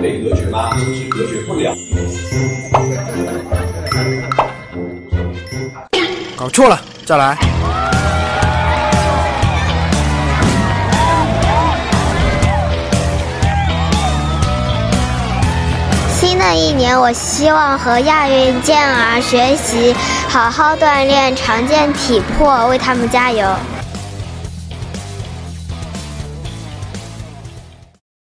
被隔绝吗？是不是隔绝不了。搞错了再来。新的一年我希望和亚运健儿学习好好锻炼强健体魄为他们加油。